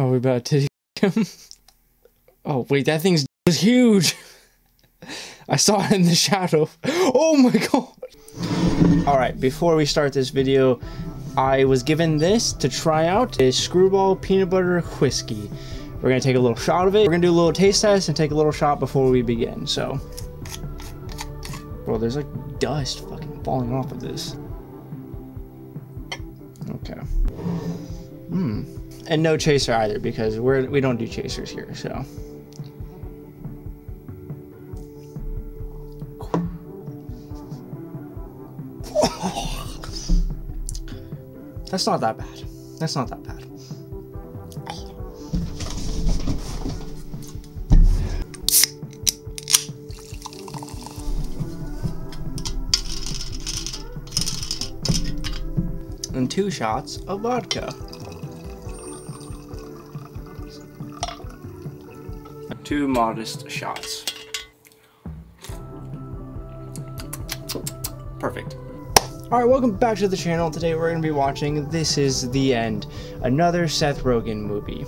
Oh, we about to. Oh wait, that thing's was huge. I saw it in the shadow. Oh my god. All right, before we start this video, I was given this to try out a screwball peanut butter whiskey. We're gonna take a little shot of it. We're gonna do a little taste test and take a little shot before we begin. So, bro, there's like dust fucking falling off of this. Okay. Hmm. And no chaser either because we're we don't do chasers here. So. That's not that bad. That's not that bad. And two shots of vodka. Two modest shots. Perfect. Alright, welcome back to the channel. Today we're going to be watching This Is The End, another Seth Rogen movie.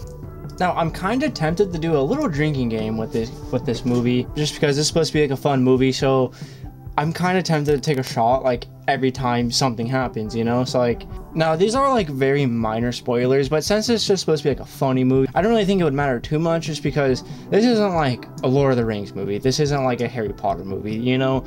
Now, I'm kind of tempted to do a little drinking game with this with this movie, just because it's supposed to be like a fun movie, so I'm kind of tempted to take a shot like every time something happens, you know? So like, now these are like very minor spoilers, but since it's just supposed to be like a funny movie, I don't really think it would matter too much just because this isn't like a Lord of the Rings movie. This isn't like a Harry Potter movie, you know?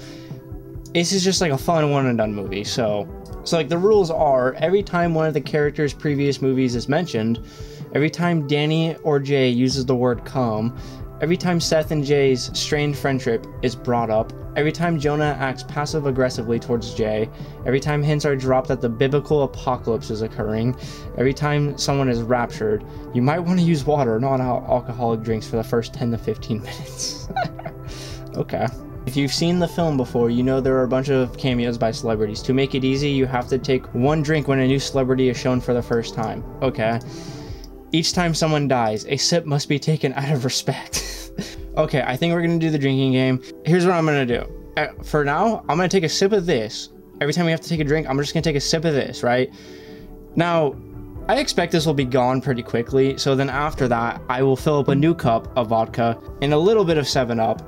This is just like a fun one and done movie. So, so like the rules are every time one of the characters' previous movies is mentioned, every time Danny or Jay uses the word come, every time Seth and Jay's strained friendship is brought up, every time Jonah acts passive aggressively towards Jay, every time hints are dropped that the biblical apocalypse is occurring, every time someone is raptured, you might want to use water, not alcoholic drinks for the first 10 to 15 minutes. okay. If you've seen the film before, you know there are a bunch of cameos by celebrities. To make it easy, you have to take one drink when a new celebrity is shown for the first time. Okay. Each time someone dies, a sip must be taken out of respect. okay, I think we're gonna do the drinking game. Here's what I'm gonna do. Uh, for now, I'm gonna take a sip of this. Every time we have to take a drink, I'm just gonna take a sip of this, right? Now, I expect this will be gone pretty quickly, so then after that, I will fill up a new cup of vodka and a little bit of 7-Up,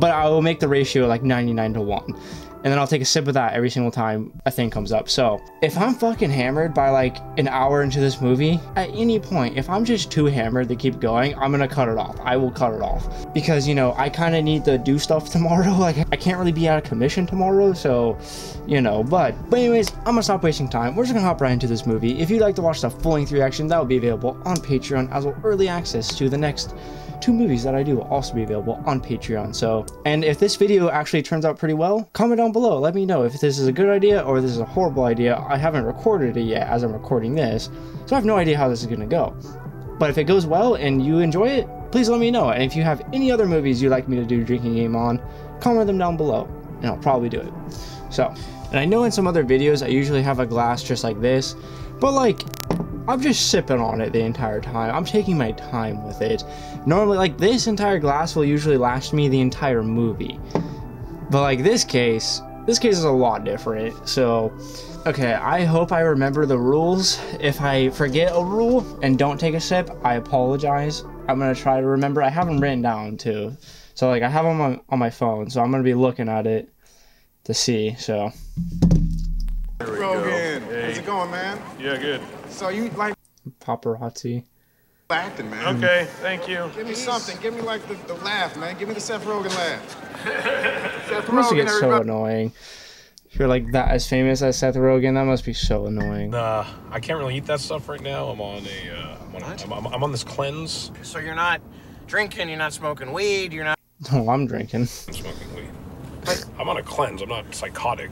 but I will make the ratio like 99 to 1. And then I'll take a sip of that every single time a thing comes up. So if I'm fucking hammered by like an hour into this movie, at any point, if I'm just too hammered to keep going, I'm gonna cut it off. I will cut it off. Because, you know, I kind of need to do stuff tomorrow. Like, I can't really be out of commission tomorrow. So, you know, but, but anyways, I'm gonna stop wasting time. We're just gonna hop right into this movie. If you'd like to watch the full length reaction, that will be available on Patreon as well early access to the next two movies that I do will also be available on Patreon. So, and if this video actually turns out pretty well, comment down below. Let me know if this is a good idea or this is a horrible idea. I haven't recorded it yet as I'm recording this, so I have no idea how this is going to go. But if it goes well and you enjoy it, please let me know. And if you have any other movies you'd like me to do drinking game on, comment them down below, and I'll probably do it. So, and I know in some other videos I usually have a glass just like this, but like, I'm just sipping on it the entire time. I'm taking my time with it. Normally, like, this entire glass will usually last me the entire movie. But, like, this case, this case is a lot different. So, okay, I hope I remember the rules. If I forget a rule and don't take a sip, I apologize. I'm going to try to remember. I have them written down, too. So, like, I have them on, on my phone, so I'm going to be looking at it to see, so... Rogen, hey. how's it going, man? Yeah, good. So you like paparazzi? Acting, man. Okay, thank you. Give me something. Give me like the, the laugh, man. Give me the Seth Rogen laugh. Seth Rogen. Must get so annoying. If you're like that as famous as Seth Rogen, that must be so annoying. Nah, I can't really eat that stuff right now. I'm on a, uh, I'm, on, I'm, I'm, I'm on this cleanse. So you're not drinking, you're not smoking weed, you're not. No, I'm drinking. I'm smoking weed. But I'm on a cleanse. I'm not psychotic.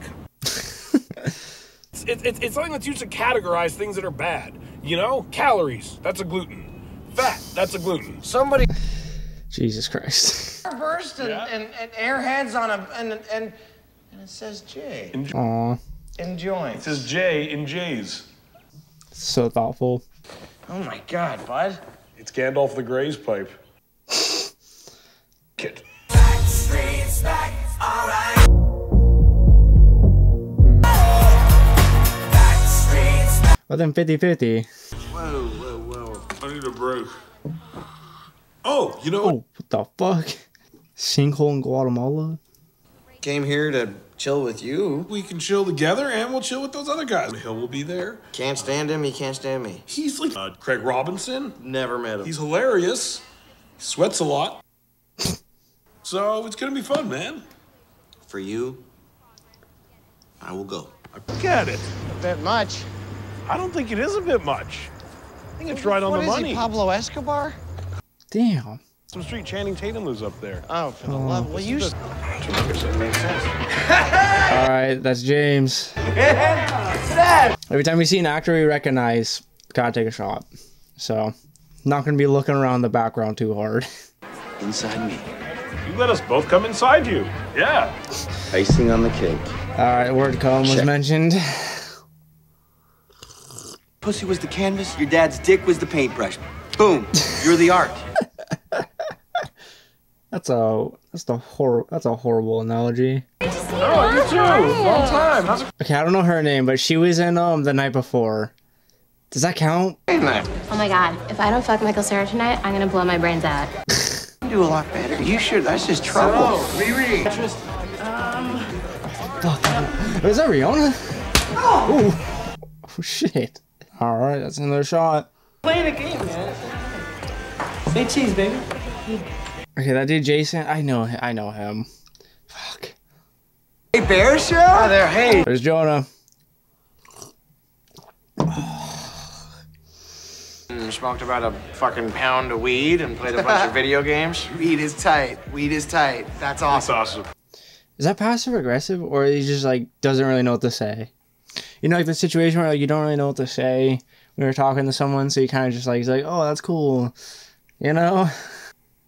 It's, it, it's something that's used to categorize things that are bad. You know, calories, that's a gluten. Fat, that's a gluten. Somebody. Jesus Christ. Burst and, yeah. and, and, airheads on a. And, and, and it says J. Aww. Enjoy. It says J in J's. So thoughtful. Oh my god, bud. It's Gandalf the Grey's pipe. Well then 50-50. Whoa, whoa, whoa. I need a break. Oh, you know, Oh, what the fuck? Sinkhole in Guatemala? Came here to chill with you. we can chill together and we'll chill with those other guys. The hill will be there. Can't stand him, he can't stand me. He's like uh, Craig Robinson. Never met him. He's hilarious. He sweats a lot. so it's gonna be fun, man. For you, I will go. I get it. A bit much. I don't think it is a bit much. I think it's right on the is money. he, Pablo Escobar? Damn. Some street Channing Tatum lives up there. Oh, for the love. Oh. Well, you. Just- Makes sense. Alright, that's James. Every time we see an actor we recognize, gotta take a shot. So, not gonna be looking around the background too hard. Inside me. You let us both come inside you. Yeah. Icing on the cake. Alright, word comb was mentioned. Pussy was the canvas, your dad's dick was the paintbrush. Boom, you're the art. That's a that's the hor that's a horrible analogy. Oh, you too. Long time. How's it Okay, I don't know her name, but she was in um the night before. Does that count? Oh my god, if I don't fuck Michael Cera tonight, I'm gonna blow my brains out. You do a lot better. You should. That's just trouble. Riri. Is that Rihanna? Oh. oh shit. Alright, that's another shot. Playing a game, man. Say cheese, baby. Okay, that dude Jason, I know I know him. Fuck. Hey, Baruchel? Hi there. Hey. There's Jonah. Smoked about a fucking pound of weed and played a bunch of video games. Weed is tight. Weed is tight. That's awesome. That's awesome? Is that passive aggressive or he just like doesn't really know what to say? You know, like the situation where like you don't really know what to say when you're talking to someone, so you kind of just like, he's like, oh, that's cool. You know?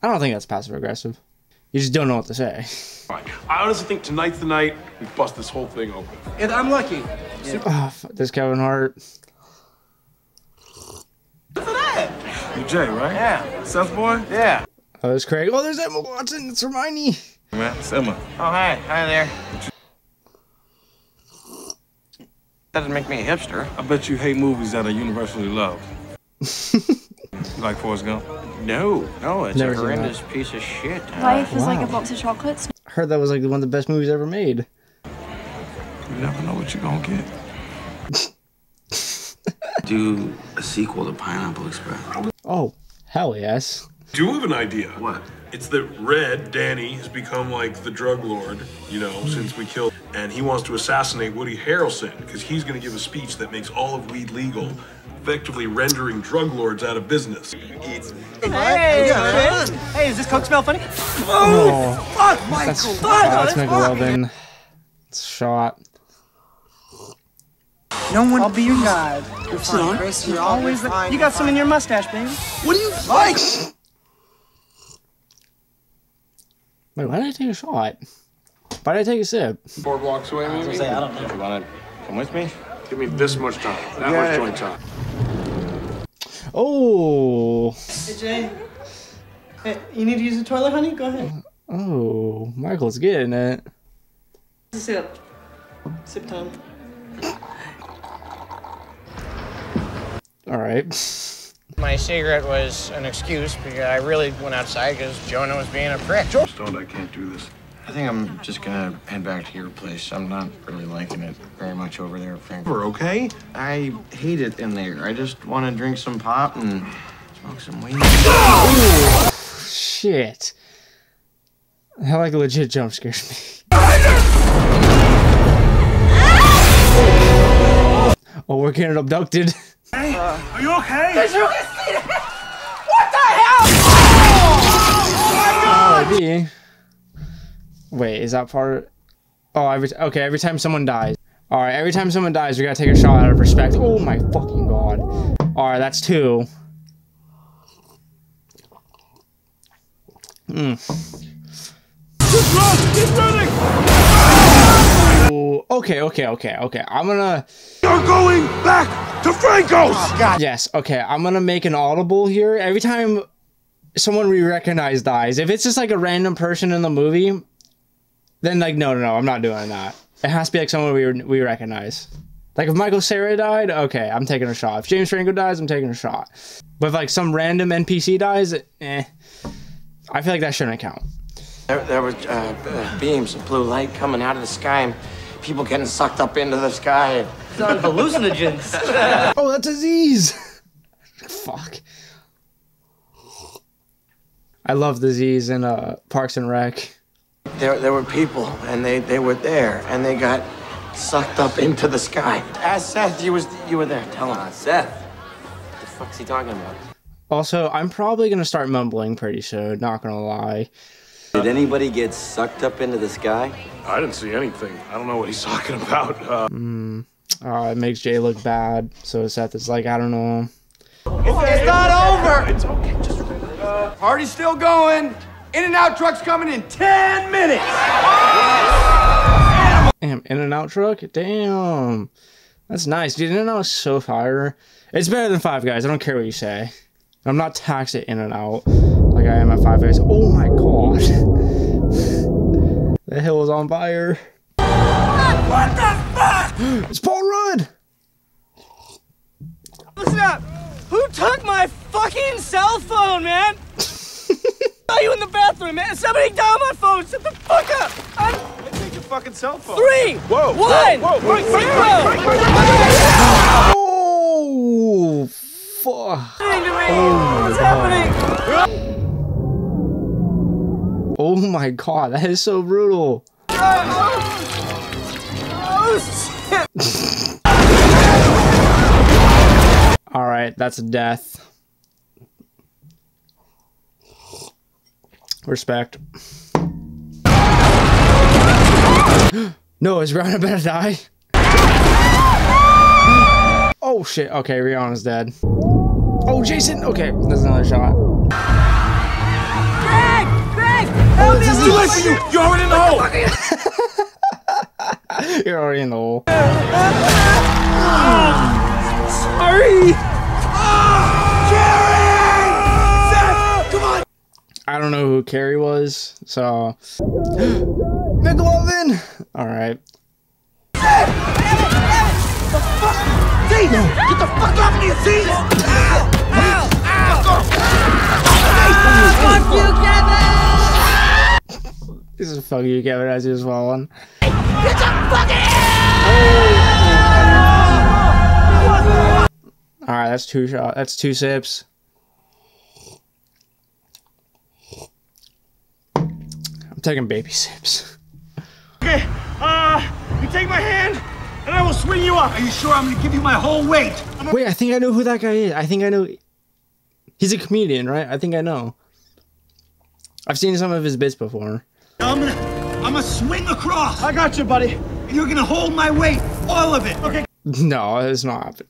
I don't think that's passive aggressive. You just don't know what to say. I honestly think tonight's the night we bust this whole thing open. And I'm lucky. Oh, fuck, this Kevin Hart. You Jay, right? Yeah. South boy? Yeah. Oh, there's Craig. Oh, there's Emma Watson. It's Hermione. Man, it's Emma. Oh, hi. Hi there. Doesn't make me a hipster. I bet you hate movies that are universally loved. you like Forrest Gump? No, no, it's Never a horrendous piece of shit. Life is like a box of chocolates. I Heard that was like one of the best movies ever made. You never know what you're gonna get. Do a sequel to Pineapple Express. Oh, hell yes. Do you have an idea? What? It's that Red, Danny, has become like the drug lord, you know, hmm. since we killed. And he wants to assassinate Woody Harrelson because he's going to give a speech that makes all of weed legal, effectively rendering drug lords out of business. Hey, hey, does this Coke smell funny? Oh, oh fuck, Michael. That's, oh, that's McLovin. It's shot. No one. I'll be your guide. You're fine, Chris. You're always. The, you got some in your mustache, baby. What do you like? Wait, why did I take a shot? Why did I take a sip? Four blocks away, maybe? Say, I don't know. You wanna come with me? Give me this much time, that Yeah. much joint time. Oh, Hey, Jay. Hey, you need to use the toilet, honey? Go ahead. oh, Michael's getting it. Sip. Sip time. All right. My cigarette was an excuse because I really went outside because Jonah was being a prick. Stoned, I can't do this. I think I'm just gonna head back to your place. I'm not really liking it very much over there, Frank. We're okay? I hate it in there. I just want to drink some pop and smoke some weed. Oh, Shit. That like a legit jump scares me. oh, we're getting abducted. Hey, Are you okay? Maybe. Wait, is that part? Oh, every okay. Every time someone dies. All right. Every time someone dies, we gotta take a shot out of respect. Oh my fucking god. All right, that's two. Mm. Ooh, okay, okay, okay, okay. I'm gonna. You're going back to Franco's! Yes, okay. I'm gonna make an audible here. Every time someone we recognize dies, if it's just like a random person in the movie, then like no, no, no, I'm not doing that. It has to be like someone we we recognize. Like if Michael Cera died, okay, I'm taking a shot. If James Franco dies, I'm taking a shot. But if like some random NPC dies, eh, I feel like that shouldn't count. There, there was uh, uh, beams of blue light coming out of the sky and people getting sucked up into the sky. It's on hallucinogens. Oh, that's Aziz. Fuck. I love Aziz in uh, Parks and Rec. There, there were people and they, they were there and they got sucked up into the sky. Ask Seth, you was you were there. Tell him. Seth. What the fuck's he talking about? Also, I'm probably gonna start mumbling pretty soon. Not gonna lie. Did anybody get sucked up into the sky? I didn't see anything. I don't know what he's talking about. Uh, Uh, it makes Jay look bad. So Seth is like, I don't know. It's not over. It's okay. Party's still going. In and out truck's coming in 10 minutes. Damn, In and Out truck. Damn, that's nice, dude. In and Out is so fire. It's better than Five Guys. I don't care what you say. I'm not taxed at In and Out like I am at Five Guys. Oh my god, the hill is on fire. What the fuck? It's Paul Rudd. Listen up. Who took my fucking cell phone, man? Are you in the bathroom, man? Somebody down my phone. Shut the fuck up. I'm take your fucking cell phone. three, Whoa, one, whoa, whoa, zero. Oh, fuck. Oh, What's happening? Oh, oh my god, that is so brutal. Oh. oh All right, that's a death. Respect. no, is Rihanna better die? oh shit. Okay, Rihanna's dead. Oh, Jason. Okay, there's another shot. Greg! Greg! Oh, Help me! It's too late for you. You're already in the hole. You're already in the hole. Sorry. I don't know who Carrie was, so. McLovin! Alright. This is fuck you, Kevin, as he was falling. Alright, that's two shot. That's two sips. I'm taking baby sips. Okay, uh, you take my hand, and I will swing you up. Are you sure I'm gonna give you my whole weight? Wait, I think I know who that guy is. I think I know. He's a comedian, right? I think I know. I've seen some of his bits before. I'm gonna, I'm gonna swing across. I got you, buddy. And you're gonna hold my weight, all of it. Okay. No, it's not.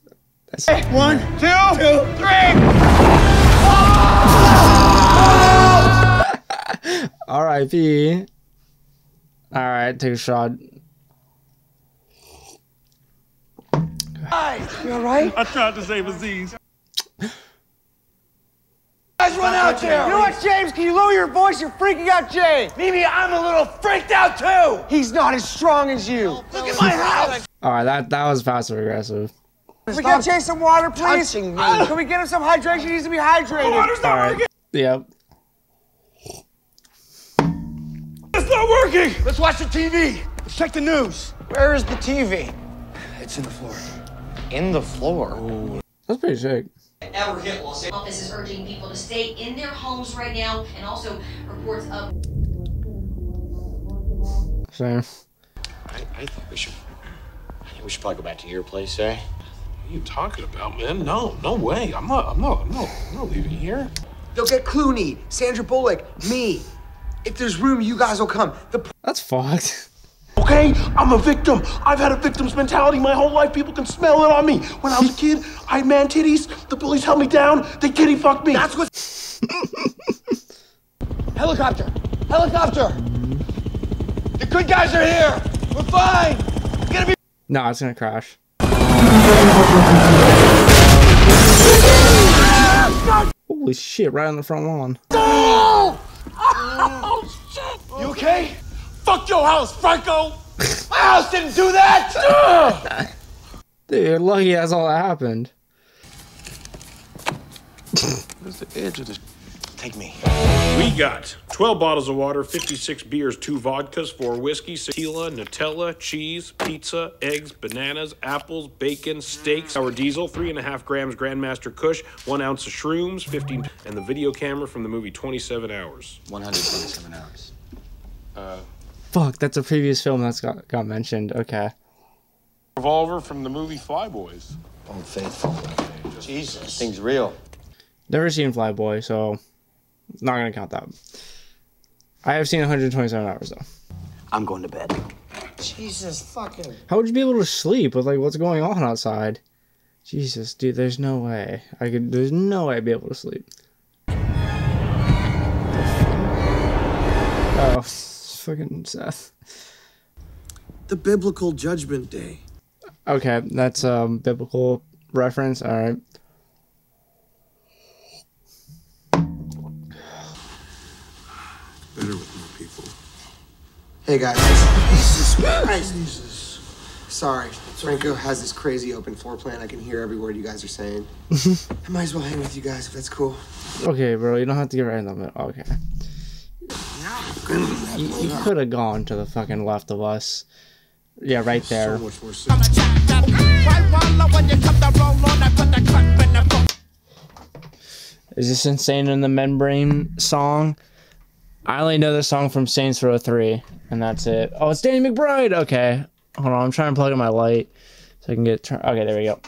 That's One, two, two, three. R.I.P. All right, take a shot. You all right? I tried to save Aziz. Guys, run out there. You know what, James? Can you lower your voice? You're freaking out Jay. Mimi, I'm a little freaked out too. He's not as strong as you. Look at my house. All right, that that was passive aggressive. Can we get Jay some water, please? me. Can we get him some hydration? He needs to be hydrated. All right. Yep. Not working. Let's watch the TV. Let's check the news. Where is the TV? It's in the floor. In the floor. That's pretty sick. Ever hit Los Angeles. Office is urging people to stay in their homes right now and also reports of Same. I, I think we should. I think we should probably go back to your place, eh? What are you talking about, man? No, no way. I'm not. I'm not. I'm not. I'm not leaving here. They'll get Clooney, Sandra Bullock, me. If there's room, you guys will come. The That's fucked. Okay, I'm a victim. I've had a victim's mentality my whole life. People can smell it on me. When I was a kid, I had man titties. The bullies held me down. They kitty fucked me. That's what. Helicopter! Helicopter! The good guys are here! We're fine! It's gonna be. No, it's gonna crash. Holy shit! Right on the front lawn. You okay? Fuck your house, Franco! My house didn't do that! Dude, you're lucky that's all that happened. Where's the edge of this? Take me. We got 12 bottles of water, 56 beers, 2 vodkas, 4 whiskeys, tequila, Nutella, cheese, pizza, eggs, bananas, apples, bacon, steaks, sour diesel, 3.5 grams Grandmaster Kush, 1 ounce of shrooms, 15, and the video camera from the movie 27 Hours. 127 hours. Uh, fuck, that's a previous film that's got, got mentioned. Okay. Revolver from the movie Flyboys. Old Faithful. Jesus. Thing's real. Never seen Flyboy, so not gonna count that. I have seen 127 hours though. I'm going to bed. Jesus fucking. How would you be able to sleep with like what's going on outside? Jesus, dude, there's no way. I could. There's no way I'd be able to sleep. Oh, fucking Seth. The biblical judgment day. Okay, that's um biblical reference. All right. Better with more people. Hey guys. Jesus Christ. Jesus. Sorry. Franco has this crazy open floor plan. I can hear every word you guys are saying. I might as well hang with you guys if that's cool. Okay, bro, you don't have to get right in the middle. Okay. You, you could have gone to the fucking left of us. Yeah, right there. So much more serious. Is this Insane in the Membrane song? I only know the song from Saints Row 3, and that's it. Oh, it's Danny McBride! Okay. Hold on, I'm trying to plug in my light so I can get. Okay, there we go.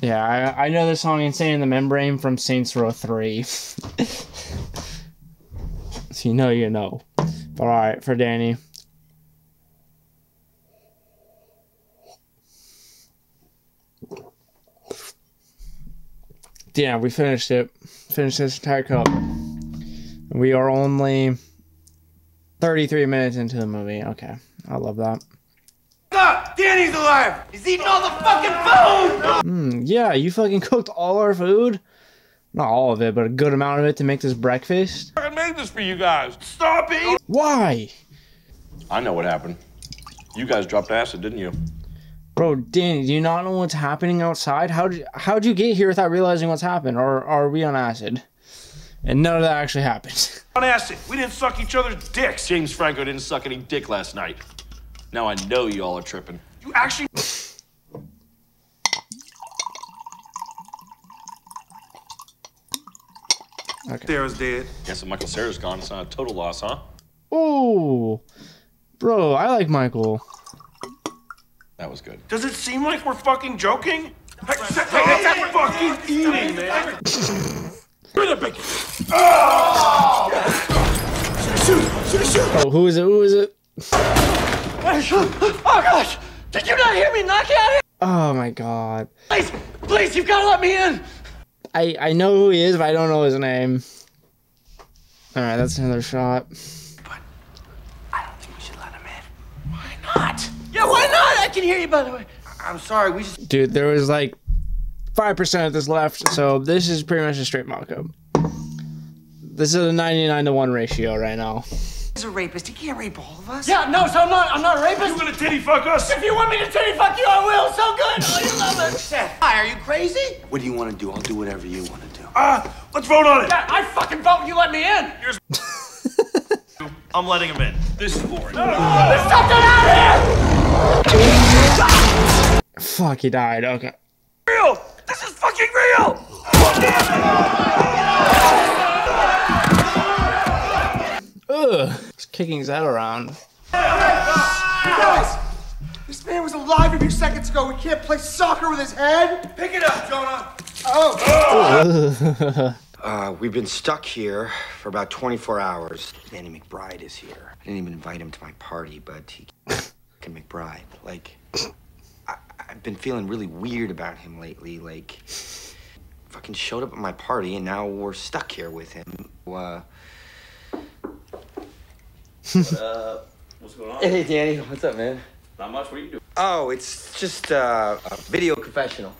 Yeah, I, I know the song Insane in the Membrane from Saints Row 3. you know, you know. But alright, for Danny. Yeah, we finished it. Finished this entire cup. We are only 33 minutes into the movie. Okay, I love that. Stop! Danny's alive! He's eating all the fucking food! Mm, yeah, you fucking cooked all our food? Not all of it, but a good amount of it to make this breakfast? I made this for you guys. Stop eating! Why? I know what happened. You guys dropped acid, didn't you? Bro, Danny, do you not know what's happening outside? How did you, how'd you get here without realizing what's happened? Or are we on acid? And none of that actually happened. On acid. We didn't suck each other's dicks. James Franco didn't suck any dick last night. Now I know you all are tripping. You actually. Okay. Cera's dead. Guess if Michael Cera's gone, it's not a total loss, huh? Oh, Bro, I like Michael. That was good. Does it seem like we're fucking joking? Hey, fucking eating, man. Where the bacon? Oh, who is it? Who is it? Oh gosh! Did you not hear me knock at it? Oh my god. Please, please, you've got to let me in. I, I know who he is, but I don't know his name. Alright, that's another shot. But I don't Yeah, why not? I can hear you, by the way. I'm sorry. We just. Dude, there was like 5% of this left, so this is pretty much a straight mock-up. This is a 99 to 1 ratio right now. He's a rapist. He can't rape all of us. Yeah, no, so I'm not. I'm not a rapist. You gonna titty fuck us? If you want me to titty fuck you, I will. So good. Oh, you love it. Seth, hi, are you crazy? What do you want to do? I'll do whatever you want to do. Ah, let's vote on it. Yeah, I fucking vote you let me in. Here's. I'm letting him in. This is boring. There's something out here. Fuck, he died. Okay. Real. This is fucking real. Ugh. He's kicking his head around. Guys, this man was alive a few seconds ago. We can't play soccer with his head. Pick it up, Jonah! Oh. Uh, we've been stuck here for about 24 hours. Danny McBride is here. I didn't even invite him to my party, but he can McBride. Like, I, I've been feeling really weird about him lately. Like, fucking showed up at my party, and now we're stuck here with him. Uh, What's going on? hey, Danny, what's up, man? Not much. What are you doing? Oh, it's just uh, a video confessional.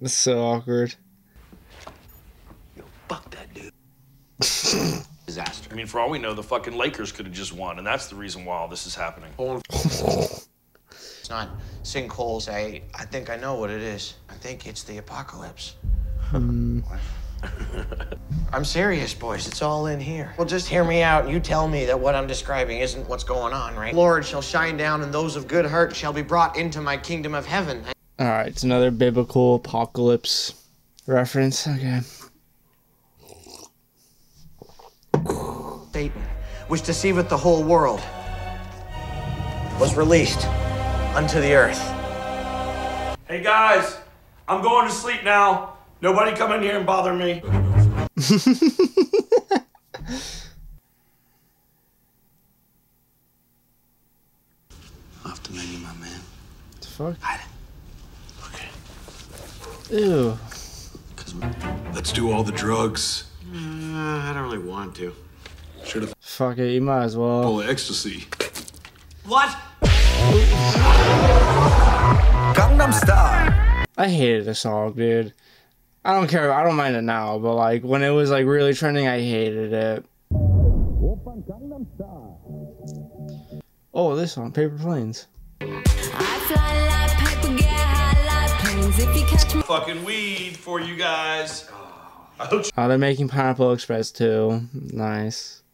It's so awkward. Yo, Fuck that dude. Disaster. I mean, for all we know, the fucking Lakers could have just won, and that's the reason why all this is happening. It's not sinkholes. I, I think I know what it is. I think it's the apocalypse. Hmm. I'm serious, boys. It's all in here. Well, just hear me out. You tell me that what I'm describing isn't what's going on, right? Lord shall shine down, and those of good heart shall be brought into my kingdom of heaven. All right, it's another biblical apocalypse reference. Okay. Satan, which deceiveth the whole world, was released unto the earth. Hey guys, I'm going to sleep now. Nobody come in here and bother me. Off the menu, my man. The fuck? Hide it. Okay. Ew. Let's do all the drugs. Uh, I don't really want to. Should have Fuck it, you might as well. full of ecstasy. What? Gangnam Style. I hated the song, dude. I don't care. I don't mind it now, but like when it was like really trending, I hated it. Oh, this one, Paper Planes. Fucking weed for you guys. Oh, they're making Pineapple Express too. Nice.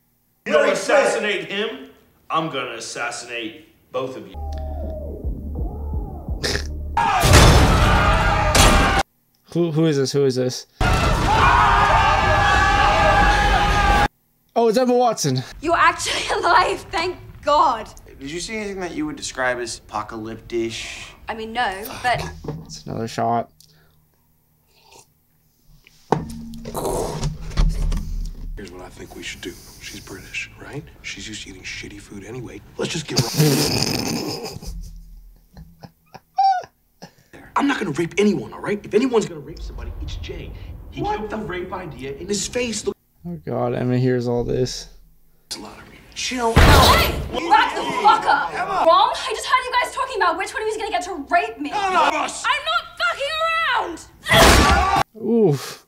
you don't assassinate him. I'm gonna assassinate both of you. Who who is this? Who is this? Oh, it's Emma Watson. You're actually alive, thank God. Did you see anything that you would describe as apocalyptic? I mean, no, but It's another shot. Here's what I think we should do. She's British, right? She's used to eating shitty food anyway. Let's just give her. I'm not gonna rape anyone, all right? If anyone's gonna rape somebody, it's Jay. He kept the rape idea in his face. Look, Oh God, Emma hears all this. Chill. Hey, back the fuck up. Wrong? I just heard you guys talking about which one of you is gonna get to rape me. None of us. I'm not fucking around. Oof.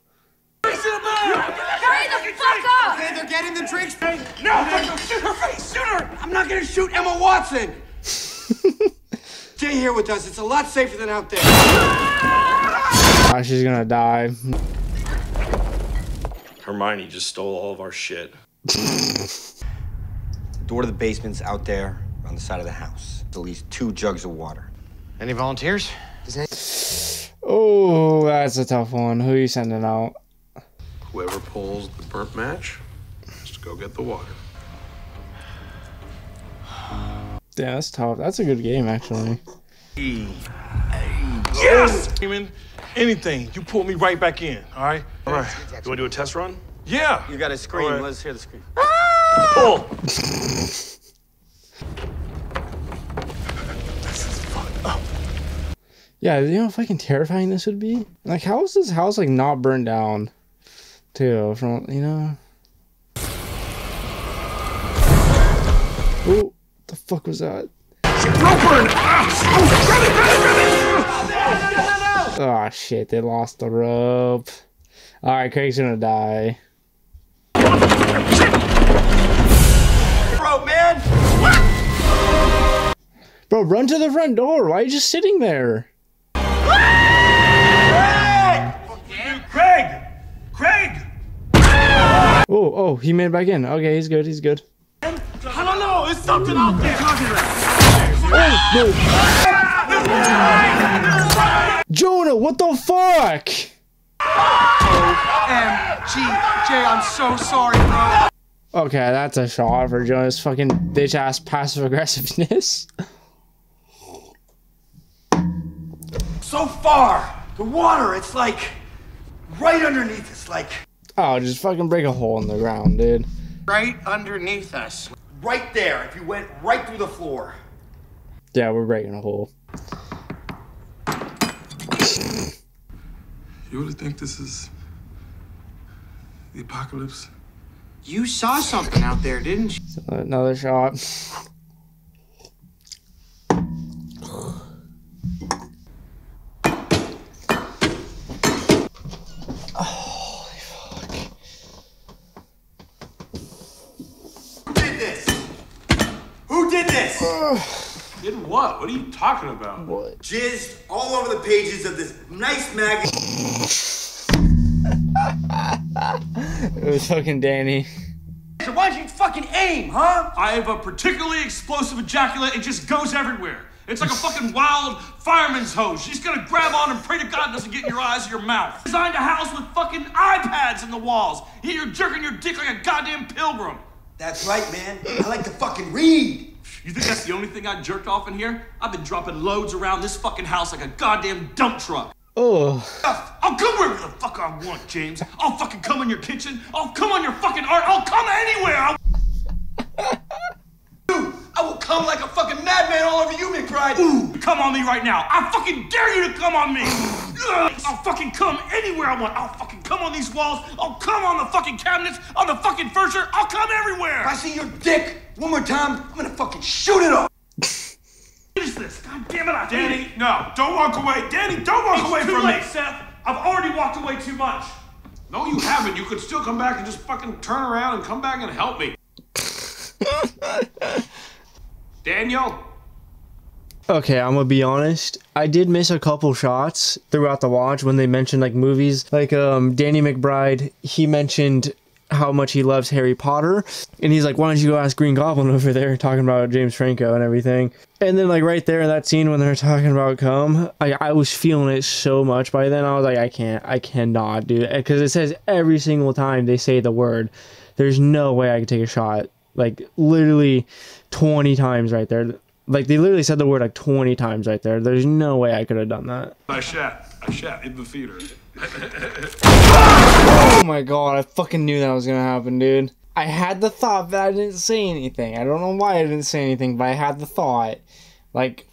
Hurry the fuck up. Okay, they're getting the drinks. No, no, no, shoot her face, shoot her. I'm not gonna shoot Emma Watson. Stay here with us. It's a lot safer than out there. Ah, she's gonna die. Hermione just stole all of our shit. The door to the basement's out there on the side of the house. At least two jugs of water. Any volunteers? Oh, that's a tough one. Who are you sending out? Whoever pulls the burnt match, just go get the water. Yeah, that's tough. That's a good game, actually. Yes! Demon, anything. You pull me right back in, all right? All right. You wanna do a test run? Yeah. You gotta scream. All right. Let's hear the scream. Pull. Yeah, you know how fucking terrifying this would be? Like, how is this house, like, not burned down? Too, from, you know? Fuck was that? Oh, ah, shit, they lost the rope. Alright, Craig's gonna die. Bro, man. Bro, run to the front door. Why are you just sitting there? Craig! Craig! Oh, oh, he made it back in. Okay, he's good, he's good. I don't know. It's something out there. Jonah, what the fuck? MGJ, I'm so sorry, bro. Okay, that's a shot for Jonah's fucking bitch ass passive aggressiveness. So far, the water, it's like right underneath us, like Oh, just fucking break a hole in the ground, dude. Right underneath us. Right there. If you went right through the floor. Yeah, we're breaking a hole. You really think this is the apocalypse? You saw something out there, didn't you? Another shot. Who did this? Who did this? In what? What are you talking about? What? Jizzed all over the pages of this nice magazine. It was fucking Danny. So why don't you fucking aim, huh? I have a particularly explosive ejaculate. It just goes everywhere. It's like a fucking wild fireman's hose. You just gotta grab on and pray to God it doesn't get in your eyes or your mouth. Designed a house with fucking iPads in the walls. Here you're jerking your dick like a goddamn pilgrim. That's right, man. I like to fucking read. You think that's the only thing I jerked off in here? I've been dropping loads around this fucking house like a goddamn dump truck. Oh. I'll come wherever the fuck I want, James. I'll fucking come in your kitchen. I'll come on your fucking art. I'll come anywhere. I'll... Dude, I will come like a fucking madman all over you, McBride. Ooh, come on me right now. I fucking dare you to come on me. Ugh, I'll fucking come anywhere I want. I'll fucking come on these walls. I'll come on the fucking cabinets, on the fucking furniture. I'll come everywhere. If I see your dick one more time, I'm gonna fucking shoot it off. What is this? God damn it, I Danny, it. no, don't walk away. Danny, don't walk It's away too from late, me. Seth. I've already walked away too much. No, you haven't. You could still come back and just fucking turn around and come back and help me. Daniel, Okay, I'm gonna be honest. I did miss a couple shots throughout the watch when they mentioned like movies. Like um Danny McBride, he mentioned how much he loves Harry Potter. And he's like, Why don't you go ask Green Goblin over there talking about James Franco and everything. And then like right there in that scene when they're talking about come, I, I was feeling it so much by then. I was like, I can't I cannot do it. Because it says every single time they say the word. There's no way I could take a shot. Like literally 20 times right there. Like they literally said the word like 20 times right there. There's no way I could have done that. I shat. I shat in the theater. Oh my god, I fucking knew that was gonna happen, dude. I had the thought, that I didn't say anything. I don't know why I didn't say anything, but I had the thought. Like,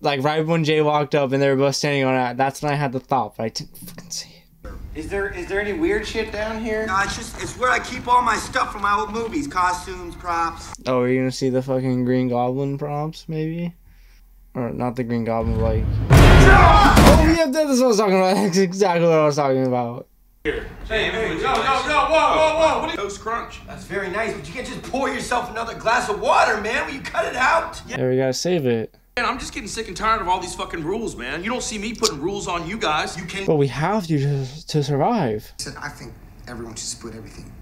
like right when Jay walked up and they were both standing on it, that's when I had the thought, but I didn't fucking say it. Is there is there any weird shit down here? No, it's just it's where I keep all my stuff from my old movies, costumes, props. Oh, are you gonna see the fucking Green Goblin props, maybe? Or not the Green Goblin, like. Oh, yeah, that's what I was talking about. That's exactly what I was talking about. Hey, hey, no, no, no, whoa, whoa, whoa. What are you? Toast crunch. That's very nice, but you can't just pour yourself another glass of water, man. Will you cut it out? There, we gotta save it. Man, I'm just getting sick and tired of all these fucking rules, man. You don't see me putting rules on you guys. You can But we have to to, to survive. Said I think everyone should split everything.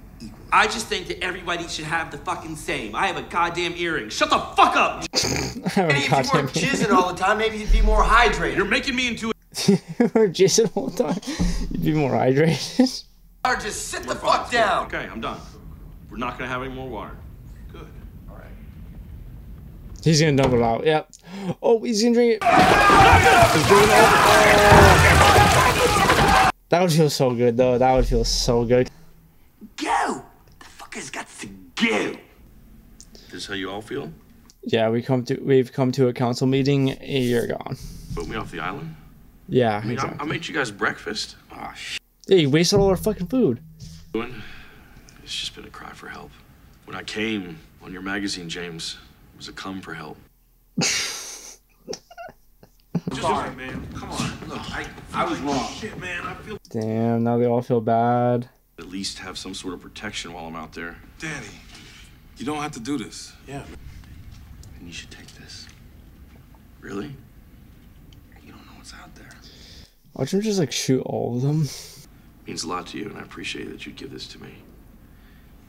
I just think that everybody should have the fucking same. I have a goddamn earring. Shut the fuck up! Maybe if you weren't jizzing all the time, maybe you'd be more hydrated. You're making me into or Jason all the time. You'd be more hydrated. Or just sit the fuck down. Okay, I'm done. We're not gonna have any more water. Good. All right. He's gonna double out. Yep. Oh, he's gonna drink it. He's drinking it. That would feel so good, though. That would feel so good. Go. The fucker's got to go. This is how you all feel? Yeah, we come to we've come to a council meeting. a year gone. Put me off the island? Yeah, I mean, exactly. I, I made you guys breakfast. Ah, shit. Yeah, you wasted all our fucking food. Doing? It's just been a cry for help. When I came on your magazine, James, it was a come for help. Sorry, man. Come on. Look, I, I was wrong. Shit, man. I feel. Damn, now they all feel bad. At least have some sort of protection while I'm out there. Danny, you don't have to do this. Yeah. And you should take this. Really? You don't know what's out there. Watch him just like shoot all of them. means a lot to you, and I appreciate that you'd give this to me.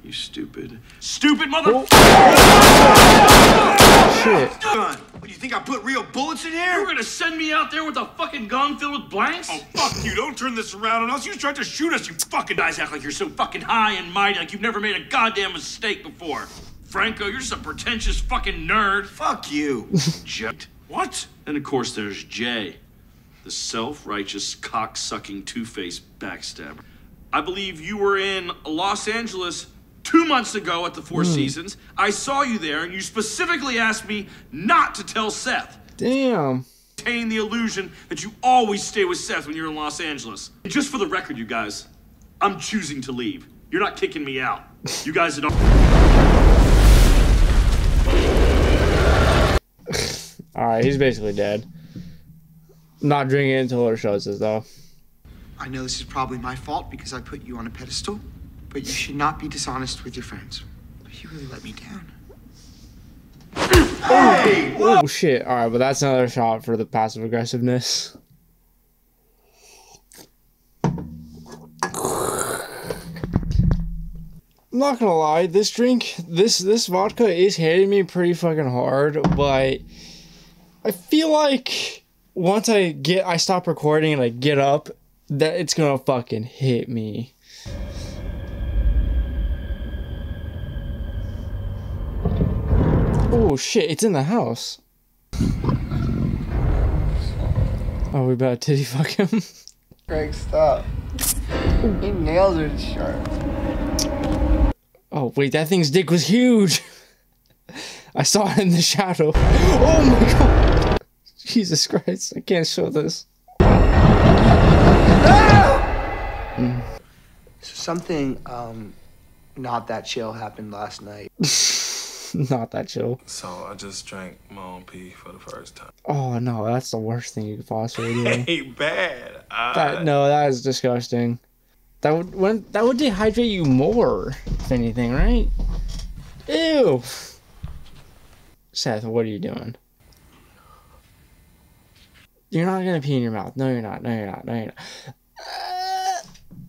You stupid. Stupid mother. Shit. Gun. What, you think I put real bullets in here? You're gonna send me out there with a fucking gun filled with blanks? Oh, fuck you. Don't turn this around on us. You tried to shoot us, you fucking. guys act like you're so fucking high and mighty, like you've never made a goddamn mistake before. Franco, you're just a pretentious fucking nerd. Fuck you. Jet. What? And of course, there's Jay, the self righteous, cock sucking, two faced backstabber. I believe you were in Los Angeles two months ago at the Four Hmm. Seasons. I saw you there, and you specifically asked me not to tell Seth. Damn. Maintain the illusion that you always stay with Seth when you're in Los Angeles. And just for the record, you guys, I'm choosing to leave. You're not kicking me out. You guys are had Alright, he's basically dead. Not drinking it until it shows us, though. I know this is probably my fault because I put you on a pedestal, but you should not be dishonest with your friends. You really let me down. Hey! Oh shit! All right, but that's another shot for the passive aggressiveness. I'm not gonna lie, this drink, this this vodka is hitting me pretty fucking hard, but I feel like once I get I stop recording and I get up, that it's gonna fucking hit me. Oh shit, it's in the house. Oh, we about to titty fuck him. Greg, stop. He nails are sharp. Oh wait, that thing's dick was huge. I saw it in the shadow. Oh my god. Jesus Christ, I can't show this. Something um not that chill happened last night. Not that chill. So I just drank my own pee for the first time. Oh no, that's the worst thing you could possibly do. Ain't bad. I, That no, that is disgusting. That would when that would dehydrate you more, if anything, right? Ew. Seth, what are you doing? You're not gonna pee in your mouth. No, you're not. No, you're not. No, you're not.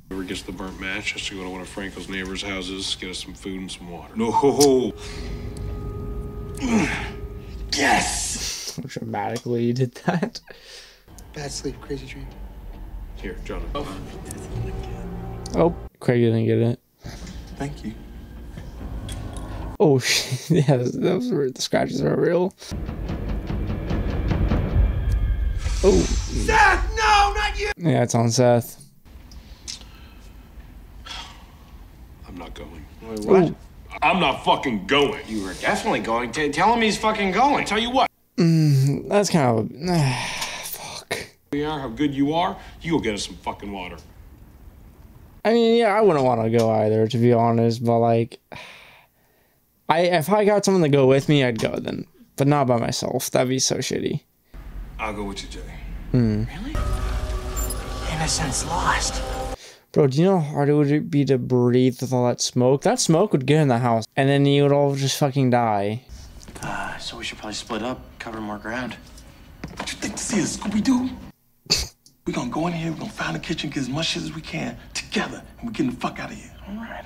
Whoever gets the burnt match has to go to one of Franco's neighbors' houses, get us some food and some water. No, ho, ho. Yes. Dramatically, you did that. Bad sleep, crazy dream. Here, John. Oh, oh Craig didn't get it. Thank you. Oh shit! Yeah, those, those were the scratches are real. Oh. Seth, no, not you! Yeah, it's on Seth. I'm not going. Wait, what? I'm not fucking going. You were definitely going. T- tell him he's fucking going. Tell you what. Mm, that's kind of. Fuck. We are how good you are. You go get us some fucking water. I mean, yeah, I wouldn't want to go either, to be honest. But like, I if I got someone to go with me, I'd go then, but not by myself. That'd be so shitty. I'll go with you, Jay. Hmm. Innocence lost. Bro, do you know how hard it would be to breathe with all that smoke? That smoke would get in the house, and then you would all just fucking die. Uh, so we should probably split up, cover more ground. What you think this is, Scooby Doo? we gonna go in here, we gonna find the kitchen, get as much shit as we can together, and we getting the fuck out of here. All right,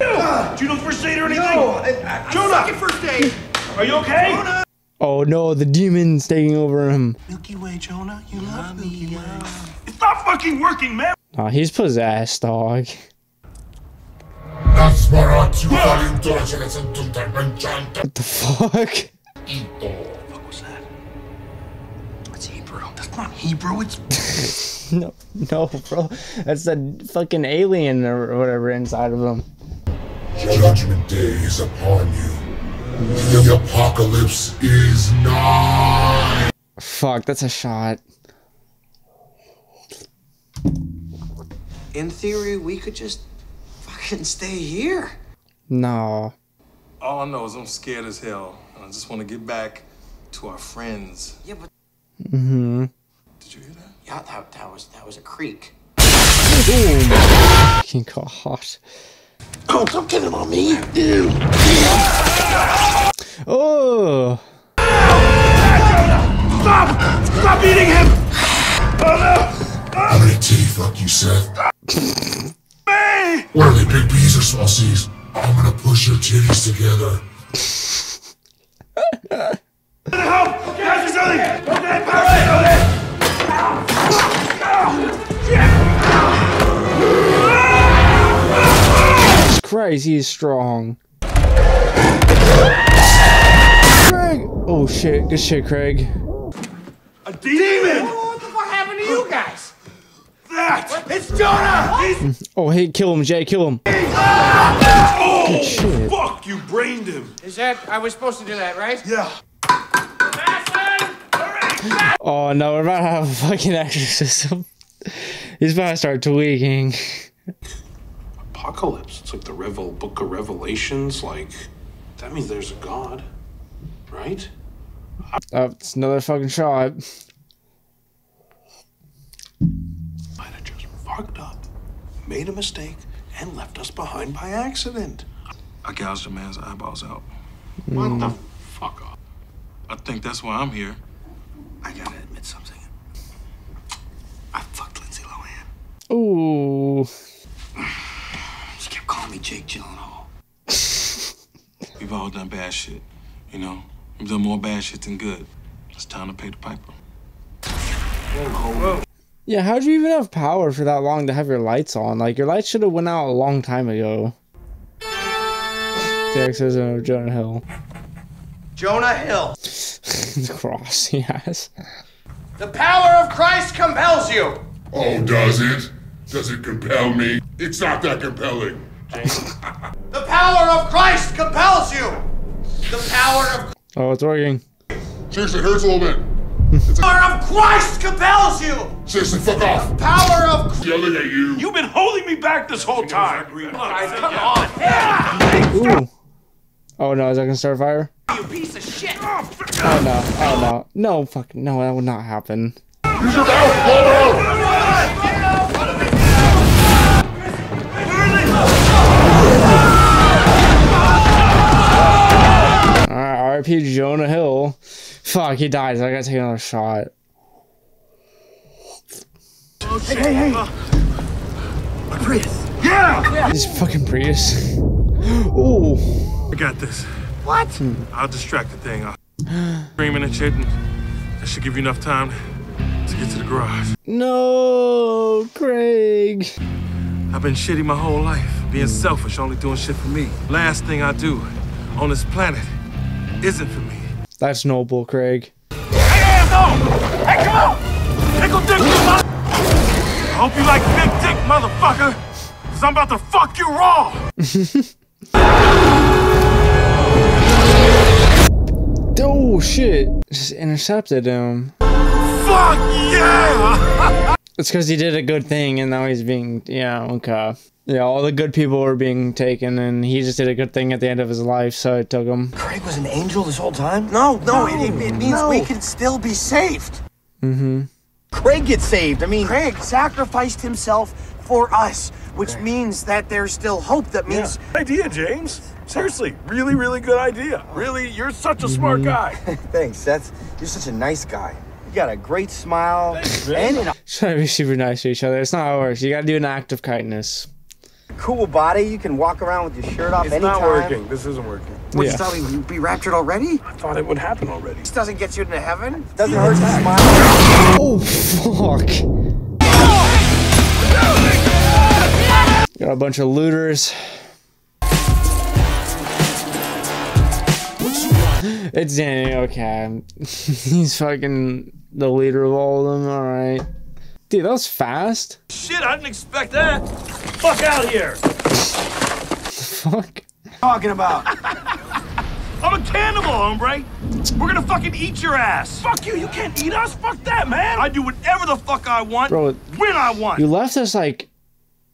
all right. Do you know first aid or anything? No, I- I Jonah! suck at first aid. Are you okay? Oh no, the demon's taking over him. Milky Way, Jonah, you love Milky Way. It's not fucking working, man. Nah, he's possessed, dog. What the fuck? What the fuck? Was that? That's Hebrew. That's not Hebrew, it's no, no, bro. That's the fucking alien or whatever inside of him. Judgment Day is upon you. The apocalypse is nigh. Fuck, that's a shot. In theory, we could just fucking stay here. No. All I know is I'm scared as hell. And I just want to get back to our friends. Yeah, but Mm-hmm. Did you hear that? Yeah, that, that was that was a creak. creek. Fucking hot. Oh, don't get him on me. Ew. Oh. Stop! Stop eating him! How many titty fuck you, Seth? What are they, big B's or small C's? I'm gonna push your titties together. Help! Guys, there's nothing! Okay, parasite! Jesus Christ, he's strong. Craig! Oh shit, good shit, Craig. A demon! What the fuck happened to you guys? That! It's Jonah! He's Oh, hey, kill him, Jay, kill him. Ah! Oh! Good shit. Fuck! You brained him! Is that I was supposed to do that, right? Yeah. Oh no, we're about to have a fucking exorcism. He's about to start tweaking. Apocalypse. It's like the Revel Book of Revelations. Like, that means there's a God, right? Oh, it's another fucking shot. Might have just fucked up, made a mistake, and left us behind by accident. I gouged a man's eyeballs out. What the mm. fuck off. I think that's why I'm here. I gotta admit something. I fucked Lindsay Lohan. Ooh. She kept calling me Jake Gyllenhaal. We've all done bad shit, you know? We've done more bad shit than good. It's time to pay the piper. Yeah, how'd you even have power for that long to have your lights on? Like your lights should have went out a long time ago. Derek says no, Jonah Hill. Jonah Hill. the cross, yes. The power of Christ compels you. Oh, does it? Does it compel me? It's not that compelling. The power of Christ compels you. The power of Oh, it's working. Seriously, it hurts a little bit. the power of Christ compels you. Seriously, fuck off. Power of Christ! Yelling at you. You've been holding me back this whole time. Guys, come on. Ooh. Oh no, is that gonna start a fire? You piece of shit. Oh, oh no, oh no. No, fuck, no, that would not happen. Use your mouth. Blow it out. Alright, RIP Jonah Hill. Fuck, he dies. I gotta take another shot. Hey, hey, hey. My Prius. Yeah! This fucking Prius. Ooh. I got this. What? Hmm. I'll distract the thing. I'll screaming and shit, and that should give you enough time to get to the garage. No, Craig. I've been shitty my whole life, being selfish, only doing shit for me. Last thing I do on this planet isn't for me. That's noble, Craig. Hey, no! Hey, come on! Pickle dick, you mother- I hope you like big dick, motherfucker, because I'm about to fuck you raw. Oh shit! Just intercepted him. Fuck yeah! It's because he did a good thing and now he's being, yeah, okay. Yeah, all the good people were being taken and he just did a good thing at the end of his life, so it took him. Craig was an angel this whole time? No, no, it, it, it means we can still be saved. Mm-hmm. Craig gets saved. I mean, Craig sacrificed himself for us, which means that there's still hope. That means Idea, James. Seriously, really, really good idea. Really, you're such a smart guy. Thanks, Seth. You're such a nice guy. You got a great smile and an Try to be super nice to each other. It's not how it works. You gotta do an act of kindness. Cool body. You can walk around with your shirt off It's anytime. not working. This isn't working. what Yeah. you thought we'd be raptured already? I thought it would happen already. This doesn't get you into heaven. Doesn't hurt to smile. Oh, fuck. Got a bunch of looters. It's Danny, okay. He's fucking the leader of all of them, alright. Dude, that was fast. Shit, I didn't expect that. Fuck out here. Fuck. Talking about. I'm a cannibal, hombre. We're gonna fucking eat your ass. Fuck you. You can't eat us. Fuck that, man. I do whatever the fuck I want. Bro, when I want. you left us like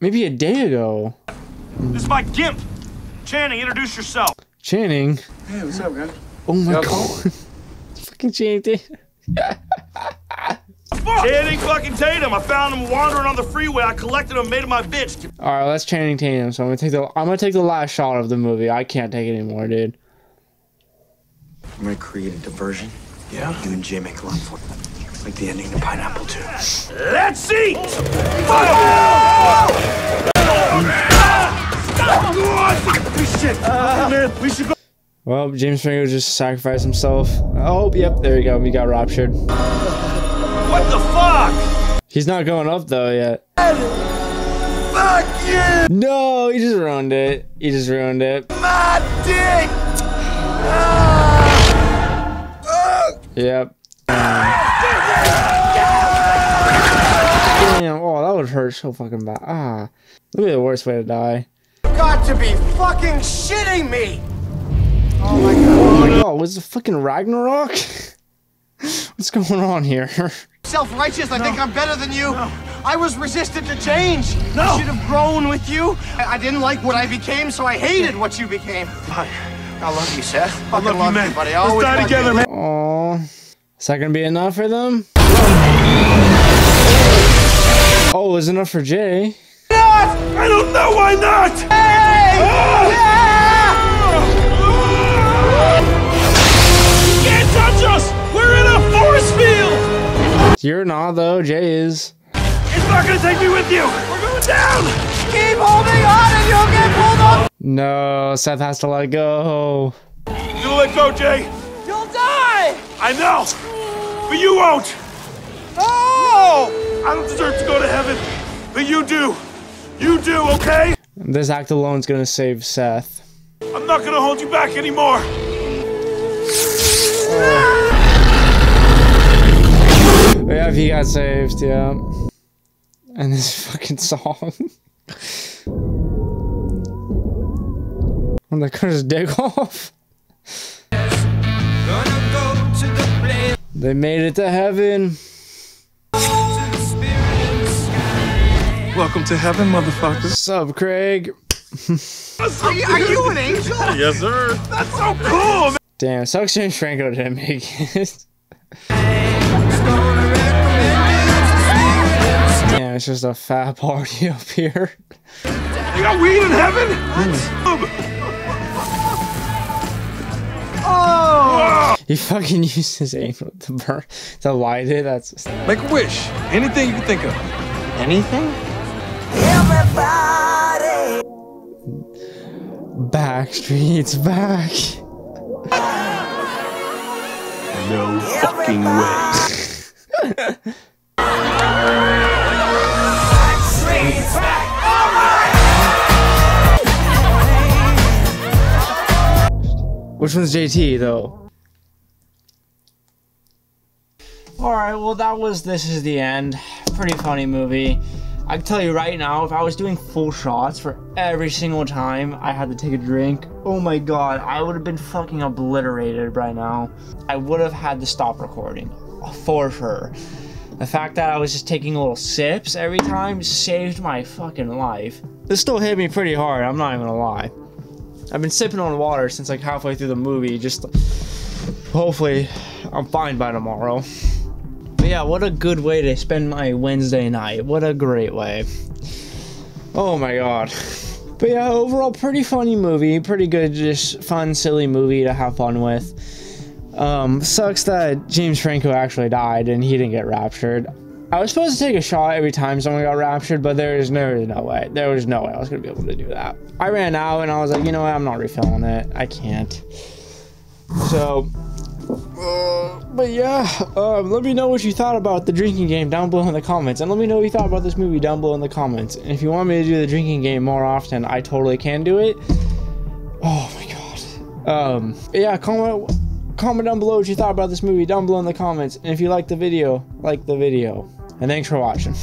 maybe a day ago. This is my gimp. Channing, introduce yourself. Channing. Hey, what's up, guys? Oh my Yeah, god. It's fucking Channing Tatum. Channing fucking Tatum. I found him wandering on the freeway. I collected him, made him my bitch. Alright, that's Channing Tatum, so I'm gonna take the I'm gonna take the last shot of the movie. I can't take it anymore, dude. I'm gonna create a diversion. Yeah. You and Jay make a run for it. Like the ending to Pineapple 2. Let's see. Shit. man, we should go. Well, James Franco just sacrificed himself. Oh, yep, there you go. We got raptured. What the fuck? He's not going up though yet. Fuck you, No, he just ruined it. He just ruined it. my dick. Yep. Damn, oh, that would hurt so fucking bad. Ah, that'd be the worst way to die. Got to be fucking shitting me. Oh my god, Oh, was the fucking Ragnarok? What's going on here? Self-righteous. I think I'm better than you. I was resistant to change. No. I should have grown with you. I, I didn't like what I became, so I hated what you became. I, I love you, Seth. Fucking love you, love man. buddy. I Let's always die together, you. man. Oh, is that gonna be enough for them? Oh, is enough for Jay? I don't know why not. You're not though. Jay is. It's not gonna take me with you. We're going down. Keep holding on and you'll get pulled up. No, Seth has to let go. You let go, Jay. You'll die. I know, but you won't. Oh! I don't deserve to go to heaven, but you do. You do, okay? This act alone is gonna save Seth. I'm not gonna hold you back anymore. Yeah, if he got saved, yeah. And this fucking song. when they cut his dick off. They made it to heaven. Welcome to heaven, motherfucker. What's up, Craig? Are you, are you an angel? Yes, sir. That's so cool, man. Damn, sucks James Franco didn't make it. Yeah, it's just a fat party up here. You got weed in heaven? Hmm. Oh! He fucking used his aim to burn to light it. That's Make a wish. Anything you can think of. Anything? Backstreet's back. No fucking way. Which one's JT though? Alright, well that was This Is the End. Pretty funny movie. I can tell you right now, if I was doing full shots for every single time I had to take a drink, oh my god, I would have been fucking obliterated right now. I would have had to stop recording. For sure. The fact that I was just taking little sips every time saved my fucking life. This still hit me pretty hard, I'm not even gonna lie. I've been sipping on water since like halfway through the movie, just hopefully I'm fine by tomorrow. But yeah, what a good way to spend my Wednesday night. What a great way. Oh my god. But yeah, overall pretty funny movie, pretty good, just fun, silly movie to have fun with. Um, sucks that James Franco actually died and he didn't get raptured. I was supposed to take a shot every time someone got raptured, but there is no, no way. There was no way I was gonna be able to do that. I ran out and I was like, you know what? I'm not refilling it. I can't. So, uh, but yeah, um, let me know what you thought about the drinking game down below in the comments, and let me know what you thought about this movie down below in the comments. And if you want me to do the drinking game more often, I totally can do it. Oh my god. Um, yeah, comment comment down below what you thought about this movie down below in the comments. And if you liked the video, like the video. And thanks for watching.